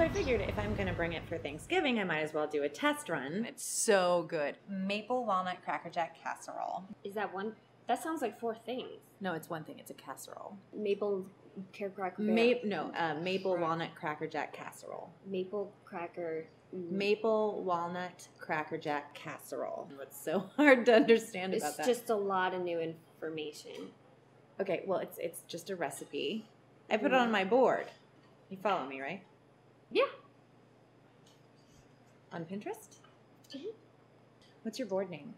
So I figured if I'm gonna bring it for Thanksgiving, I might as well do a test run. It's so good. Maple walnut cracker jack casserole. Is that one? That sounds like four things. No, it's one thing. It's a casserole. Maple care cracker. Ma- no, uh, maple walnut cracker jack casserole. Maple cracker. mm, Maple walnut cracker jack casserole. What's so hard to understand It's about that? It's just a lot of new information. okay. Well, it's it's just a recipe. I put it on my board. You follow me, right? Yeah. On Pinterest. Mhm. What's your board name?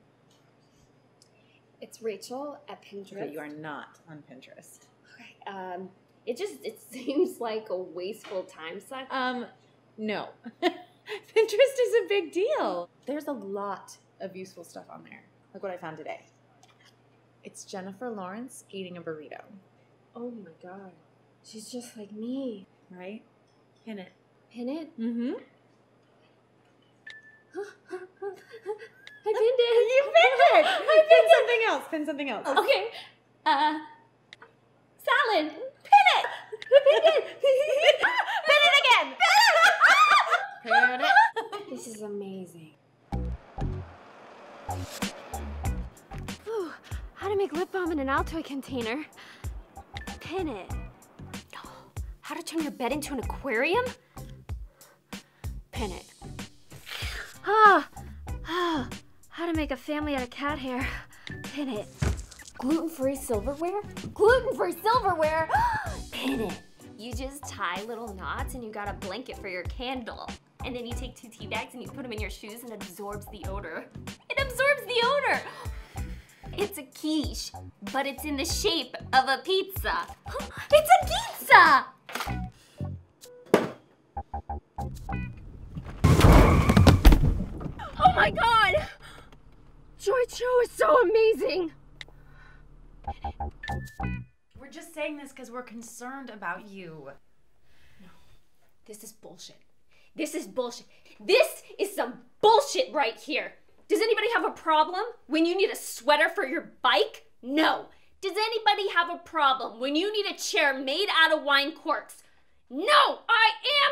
It's Rachel at Pinterest. Okay, you are not on Pinterest. Okay. Um, it just it seems like a wasteful time suck. Um, no. Pinterest is a big deal. There's a lot of useful stuff on there. Look what I found today. It's Jennifer Lawrence eating a burrito, oh my god, she's just like me. right? Pin it. Pin it. Mm-hmm. I pinned it. You pinned it. I pinned something else. Pin something else. Okay. Uh, salad. Pin it. Pin it. Pin it again. Pin it. This is amazing. Ooh, how to make lip balm in an Altoid container. Pin it. How to turn your bed into an aquarium? Pin it. Ah, ah, how to make a family out of cat hair? Pin it. Gluten-free silverware? Gluten-free silverware? Pin it. You just tie little knots and you got a blanket for your candle. And then you take two tea bags and you put them in your shoes and it absorbs the odor. It absorbs the odor. It's a quiche, but it's in the shape of a pizza. It's a pizza! My god! Joy Cho is so amazing! We're just saying this because we're concerned about you. This is bullshit. This is bullshit. This is some bullshit right here. Does anybody have a problem when you need a sweater for your bike? No. Does anybody have a problem when you need a chair made out of wine corks? No, I am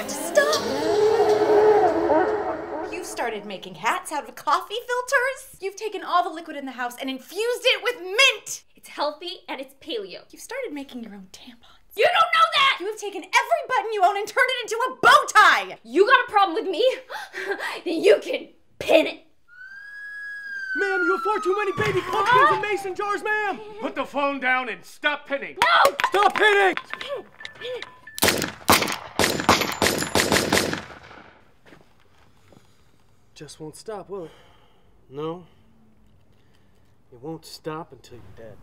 You have to stop. You've started making hats out of coffee filters. You've taken all the liquid in the house and infused it with mint. It's healthy and it's paleo. You've started making your own tampons. You don't know that! You have taken every button you own and turned it into a bow tie. You got a problem with me? then you can pin it. Ma'am, you have far too many baby pumpkins in mason jars, ma'am! Put the phone down and stop pinning! No! Stop pinning! Just won't stop, will it? No. It won't stop until you're dead.